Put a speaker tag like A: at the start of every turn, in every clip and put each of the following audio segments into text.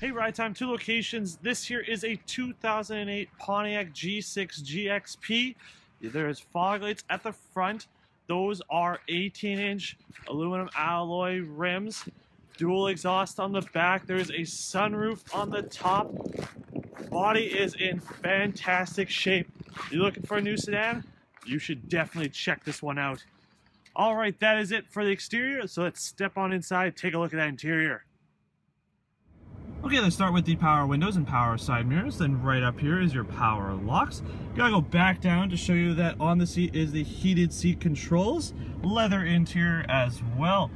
A: Hey, Ride Time, two locations. This here is a 2008 Pontiac G6 GXP. There's fog lights at the front. Those are 18-inch aluminum alloy rims. Dual exhaust on the back. There's a sunroof on the top. Body is in fantastic shape. You looking for a new sedan? You should definitely check this one out. All right, that is it for the exterior. So let's step on inside, take a look at that interior. Okay, let's start with the power windows and power side mirrors. Then right up here is your power locks. Gotta go back down to show you that on the seat is the heated seat controls. Leather interior as well.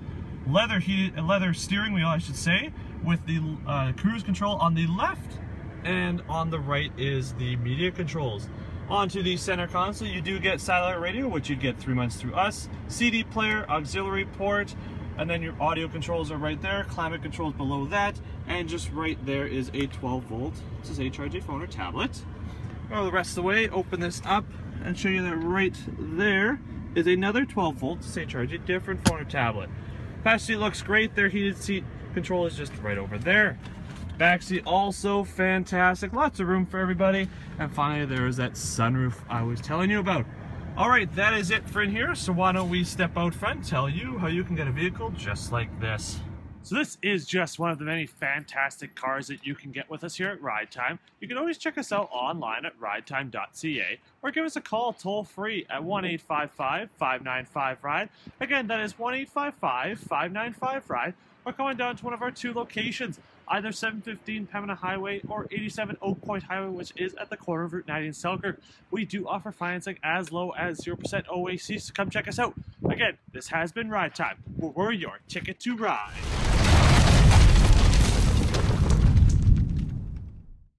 A: Leather heated, leather steering wheel, I should say, with the uh, cruise control on the left. And on the right is the media controls. Onto the center console, you do get satellite radio, which you'd get three months through us. CD player, auxiliary port, and then your audio controls are right there, climate controls below that, and just right there is a 12 volt. This is a phone or tablet. Go the rest of the way, open this up and show you that right there is another 12 volt say charge different phone or tablet. Passenger seat looks great, their heated seat control is just right over there. Back seat also fantastic, lots of room for everybody. And finally there is that sunroof I was telling you about. All right, that is it for in here. So why don't we step out front, tell you how you can get a vehicle just like this. So this is just one of the many fantastic cars that you can get with us here at Ride Time. You can always check us out online at ridetime.ca or give us a call toll free at 1-855-595-RIDE. Again, that is 1-855-595-RIDE or coming down to one of our two locations, either 715 Pembina Highway or 87 Oak Point Highway, which is at the corner of Route 90 in Selkirk. We do offer financing as low as 0% OAC, so come check us out. Again, this has been Ride Time, where we're your ticket to ride.